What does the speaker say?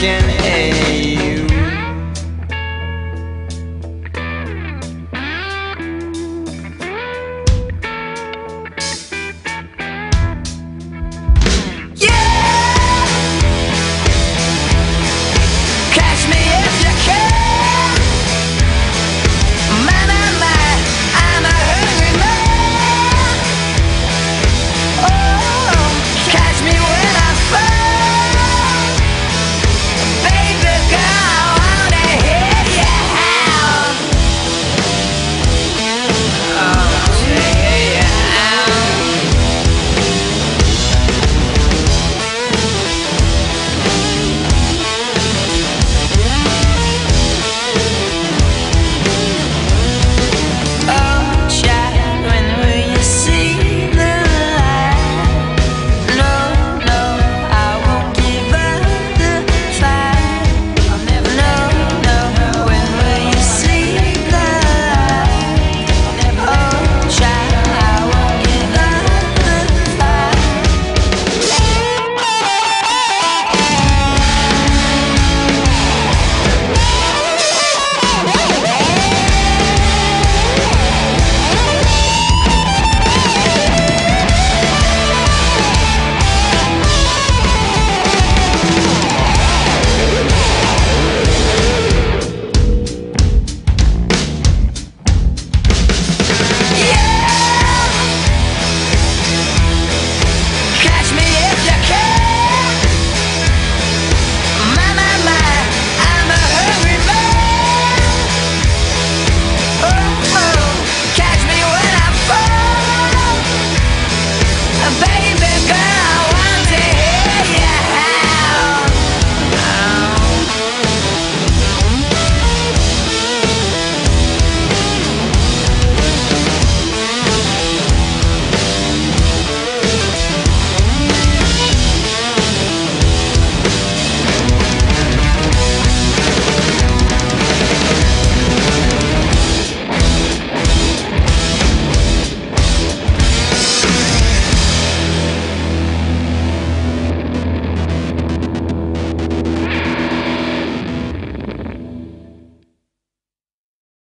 can a